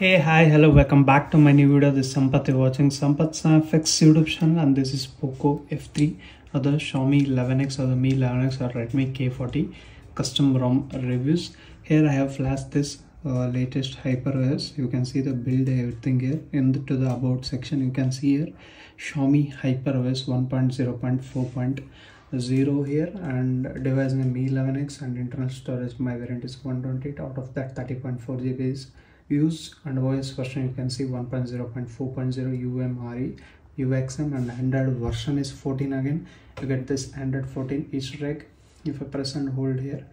Hey, hi, hello, welcome back to my new video. This is Sampath. You're watching Sampath FX YouTube channel, and this is Poco F3 or the Xiaomi 11X or the Mi 11X or Redmi K40 custom ROM reviews. Here I have flashed this uh, latest HyperOS. You can see the build everything here. In the, to the about section, you can see here Xiaomi HyperOS 1.0.4.0 here and device name Mi 11X and internal storage my variant is 128 out of that 30.4 GB is used and OS version you can see 1.0.4.0 UMRE UXM and Android version is 14 again. You get this Android 14 Easter egg. If I press and hold here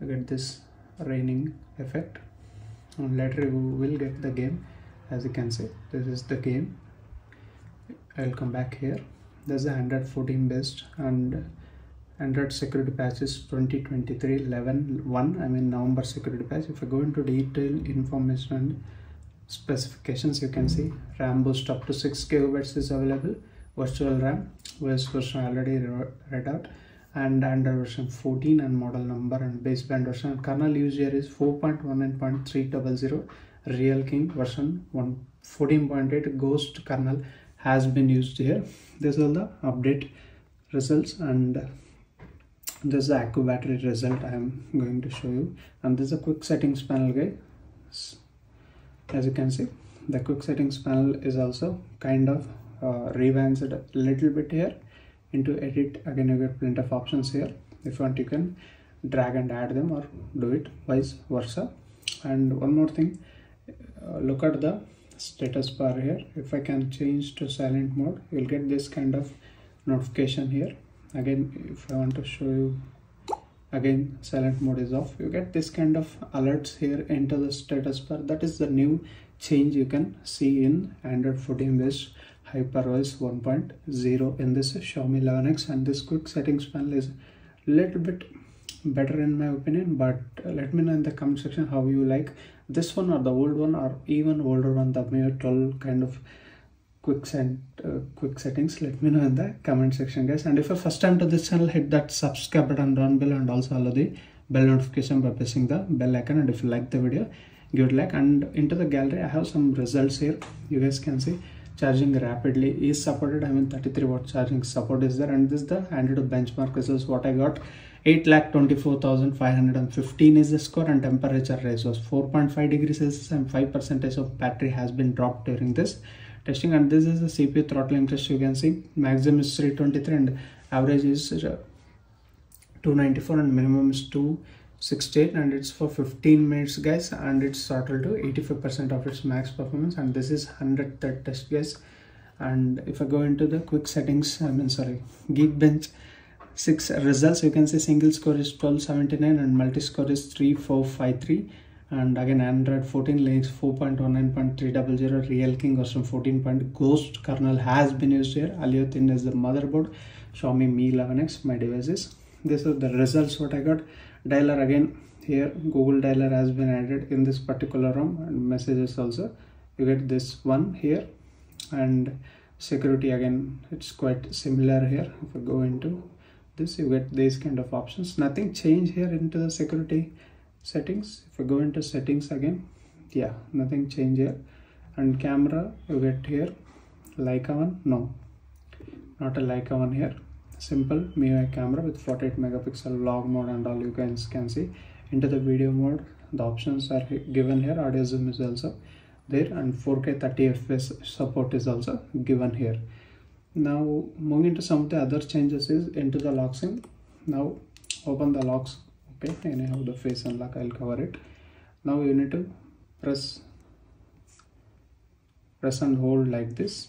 you get this raining effect. And later you will get the game. As you can see this is the game. I'll come back here. There's the Android 14 based and Android security patch is 2023 11 1 I mean November security patch. If I go into detail information and specifications you can see RAM boost up to 6 gigabytes is available virtual RAM OS version already read out and Android version 14 and model number and baseband version. And kernel used here is 4.19.300 Real King version 1 14.8 Ghost kernel has been used here. This is all the update results and this is the active battery result i am going to show you. And this is a quick settings panel guys. As you can see the quick settings panel is also kind of uh, revamped a little bit here into edit. Again you get plenty of options here. If you want you can drag and add them or do it vice versa. And one more thing uh, look at the status bar here. If i can change to silent mode you'll get this kind of notification here again if i want to show you again silent mode is off. You get this kind of alerts here enter the status bar. That is the new change you can see in android 14 based hyperOS 1.0 in this Xiaomi 11X and this quick settings panel is a little bit better in my opinion but let me know in the comment section how you like this one or the old one or even older one the Mi 12 kind of quick set uh, quick settings let me know in the comment section guys. And if you're first time to this channel hit that subscribe button down below and also allow the bell notification by pressing the bell icon. And if you like the video give it like. And into the gallery i have some results here. You guys can see charging rapidly is supported. I mean 33 watt charging support is there. And this is the AnTuTu benchmark results. What i got 8 lakh 24,515 is the score. And temperature rise was 4.5 degrees celsius and 5 percentage of battery has been dropped during this testing and this is the cpu throttling test you can see. Maximum is 323 and average is uh, 294 and minimum is 268 and it's for 15 minutes guys and it's throttled to 85 percent of its max performance and this is 100 third test guys. And if i go into the quick settings i mean sorry geekbench six results you can see single score is 1279 and multi score is 3453 and again android 14 linux 4.19.300 real king version 14. Point. ghost kernel has been used here. aliothin is the motherboard. Xiaomi mi 11x my devices. This is the results what i got. Dialer again here google dialer has been added in this particular ROM and messages also. You get this one here. And security again it's quite similar here. If i go into this you get these kind of options. Nothing change here into the security settings. If I go into settings again yeah nothing change here. And camera you get here Leica one? No. Not a Leica one here. Simple MIUI camera with 48 megapixel log mode and all you guys can see. Into the video mode the options are given here audio zoom is also there and 4k 30 fps support is also given here. Now moving into some of the other changes is into the lock sync now open the locks okay anyhow the face unlock i'll cover it. Now you need to press press and hold like this.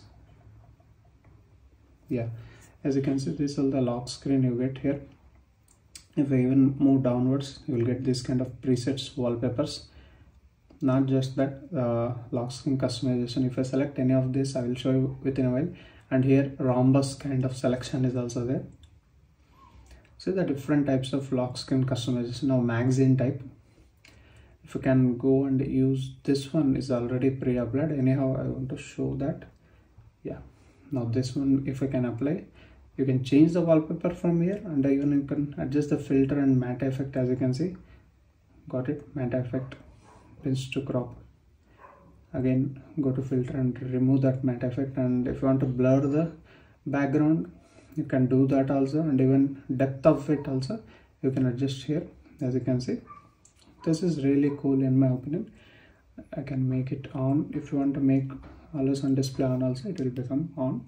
Yeah as you can see this is the lock screen you get here. If I even move downwards you will get this kind of presets wallpapers. Not just that uh, lock screen customization. If I select any of this I will show you within a while. And here rhombus kind of selection is also there so the different types of lock screen customization. Now magazine type. If you can go and use this one is already pre-applied. Anyhow I want to show that. Yeah. Now this one if I can apply you can change the wallpaper from here and even you can adjust the filter and matte effect as you can see. Got it? Matte effect pinch to crop. Again go to filter and remove that matte effect. And if you want to blur the background you can do that also and even depth of it also you can adjust here as you can see. This is really cool in my opinion. I can make it on. If you want to make always on display on also it will become on.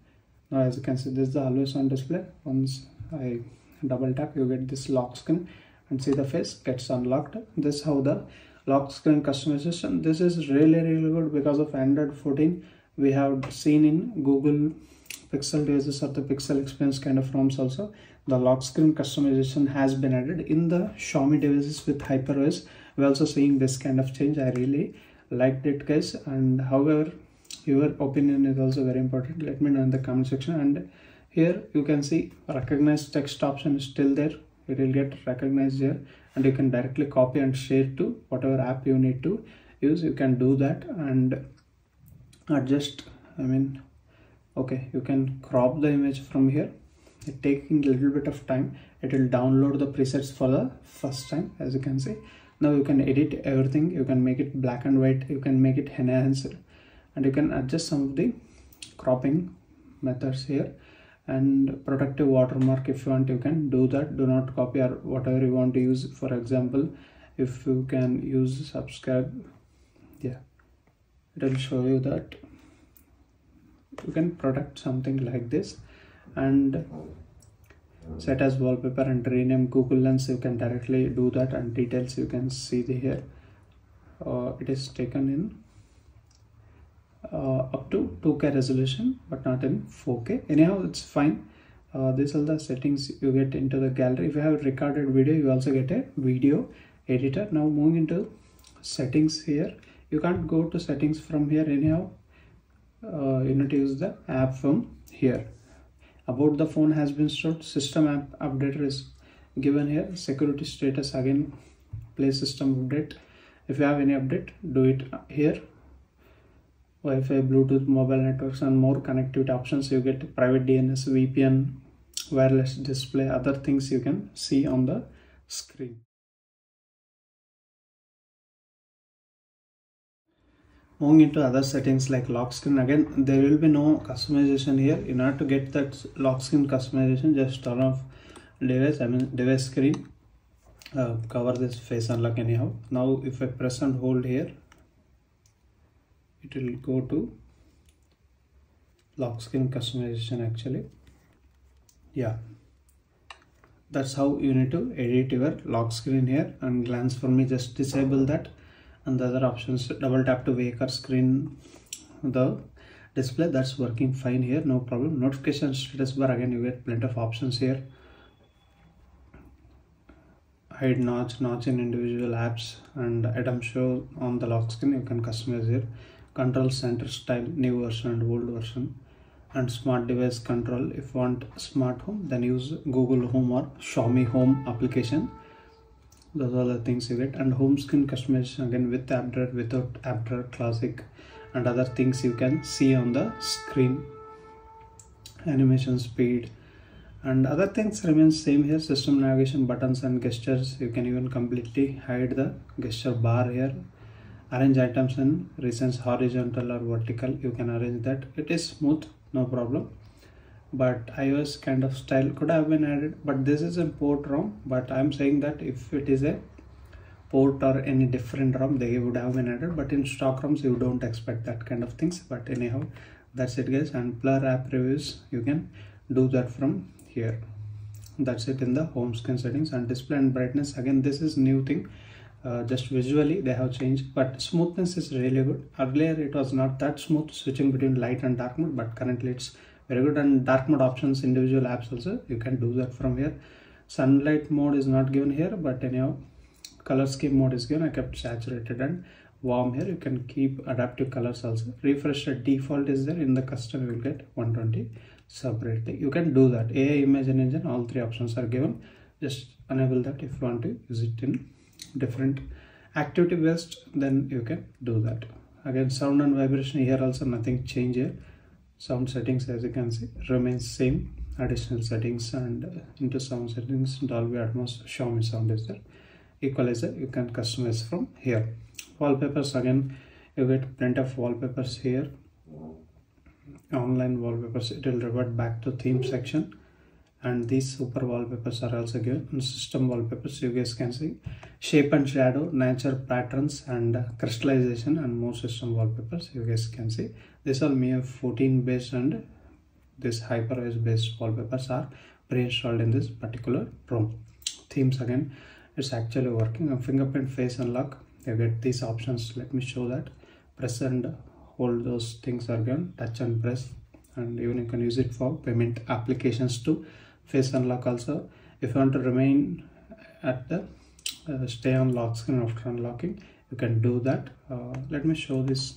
Now as you can see this is the always on display. Once I double tap you get this lock screen and see the face gets unlocked. This is how the lock screen customization. This is really really good because of android 14 we have seen in google pixel devices or the pixel experience kind of ROMs also. The lock screen customization has been added in the xiaomi devices with hyperOS. We're also seeing this kind of change. I really liked it guys. And however your opinion is also very important. Let me know in the comment section. And here you can see recognize text option is still there. It will get recognized here. And you can directly copy and share to whatever app you need to use. You can do that and adjust i mean okay you can crop the image from here. It taking a little bit of time. It will download the presets for the first time as you can see. Now you can edit everything. You can make it black and white. You can make it enhanced. And you can adjust some of the cropping methods here. And protective watermark if you want you can do that. Do not copy or whatever you want to use. For example if you can use subscribe. Yeah. It will show you that you can protect something like this and set as wallpaper and rename google lens. You can directly do that and details you can see the here. Uh, it is taken in uh, up to 2k resolution but not in 4k anyhow it's fine. Uh, these are the settings you get into the gallery. If you have recorded video you also get a video editor. Now moving into settings here. You can't go to settings from here anyhow uh, you need to use the app from here about the phone has been stored system app updater is given here security status again play system update if you have any update do it here Wi-Fi, Bluetooth, mobile networks and more connectivity options. You get private DNS, VPN, wireless display, other things you can see on the screen. Moving into other settings like lock screen, again there will be no customization here. In order to get that lock screen customization, just turn off device, I mean device screen, uh, cover this face unlock anyhow. Now if I press and hold here, it will go to lock screen customization actually yeah that's how you need to edit your lock screen here and glance for me just disable that and the other options double tap to wake or screen the display that's working fine here no problem. Notification status bar again you get plenty of options here. Hide notch notch in individual apps and item show on the lock screen you can customize here. Control center style new version and old version. And smart device control if you want smart home then use google home or xiaomi home application those are the things you get and home screen customization again with App drawer without App drawer classic and other things you can see on the screen. Animation speed. And other things remain same here. System navigation buttons and gestures. You can even completely hide the gesture bar here. Arrange items in recents horizontal or vertical. You can arrange that. It is smooth. No problem but ios kind of style could have been added. But this is a port rom. But i'm saying that if it is a port or any different rom they would have been added. But in stock roms you don't expect that kind of things. But anyhow that's it guys. And blur app reviews you can do that from here. That's it in the home screen settings. And display and brightness again this is new thing. Uh, just visually they have changed. But smoothness is really good. Earlier it was not that smooth switching between light and dark mode. But currently it's very good. And dark mode options individual apps also you can do that from here. Sunlight mode is not given here but anyhow color scheme mode is given. I kept saturated and warm here. You can keep adaptive colors also. Refresh the default is there. In the custom you will get 120 separately you can do that. Ai image and engine all three options are given. Just enable that if you want to use it in different activity based then you can do that. Again sound and vibration here also nothing change here sound settings as you can see remains same. Additional settings and uh, into sound settings Dolby Atmos Xiaomi sound is there. Equalizer you can customize from here. Wallpapers again you get plenty of wallpapers here. Online wallpapers it will revert back to theme section and these super wallpapers are also given. And system wallpapers you guys can see. Shape and shadow nature patterns and crystallization and more system wallpapers you guys can see. These are MIUI 14 based and this hyperOS based wallpapers are pre-installed in this particular ROM. Themes again it's actually working. And fingerprint face unlock you get these options. Let me show that. Press and hold those things are given. Touch and press. And even you can use it for payment applications to face unlock also. If you want to remain at the uh, stay on lock screen after unlocking you can do that. Uh, let me show this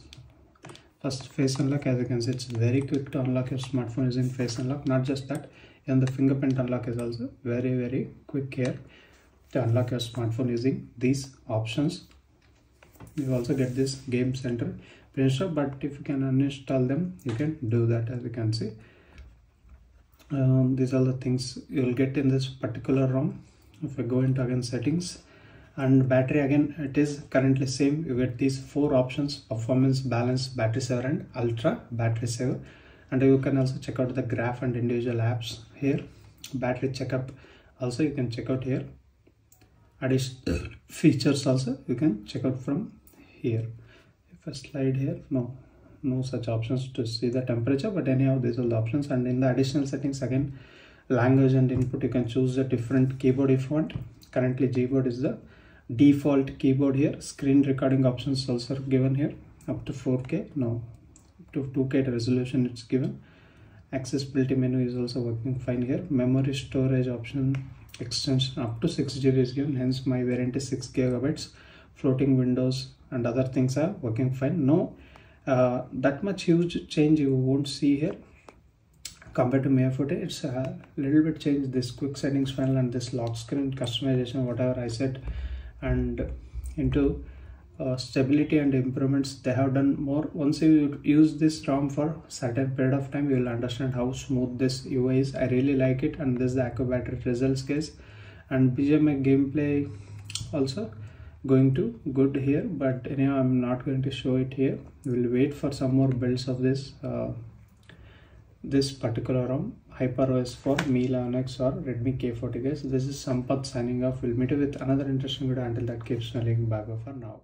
first face unlock. As you can see it's very quick to unlock your smartphone using face unlock. Not just that and the fingerprint unlock is also very very quick here to unlock your smartphone using these options. You also get this game center. Pre-install but if you can uninstall them you can do that as you can see um, these are the things you'll get in this particular ROM. If I go into again settings and battery again it is currently same. You get these four options performance balance battery saver and ultra battery saver. And you can also check out the graph and individual apps here. Battery checkup also you can check out here. Additional features also you can check out from here. If I slide here no no such options to see the temperature but anyhow these are the options. And in the additional settings again language and input you can choose a different keyboard if you want. Currently gboard is the default keyboard here. Screen recording options also given here up to 4k no to 2k resolution it's given. Accessibility menu is also working fine here. Memory storage option extension up to 6 GB is given hence my variant is 6 gigabytes floating windows and other things are working fine. No uh, that much huge change you won't see here. Compared to MIUI 14 it's a little bit changed this quick settings panel and this lock screen customization whatever I said and into uh, stability and improvements. They have done more. Once you use this ROM for certain period of time you will understand how smooth this UI is. I really like it and this is the Acrobat results case. And BGMI gameplay also going to good here but anyhow i'm not going to show it here we'll wait for some more builds of this uh, this particular ROM HyperOS for Mi 11X or Redmi K40 guys. This is Sampath signing off. We'll meet you with another interesting video until that keeps smelling bye bye for now.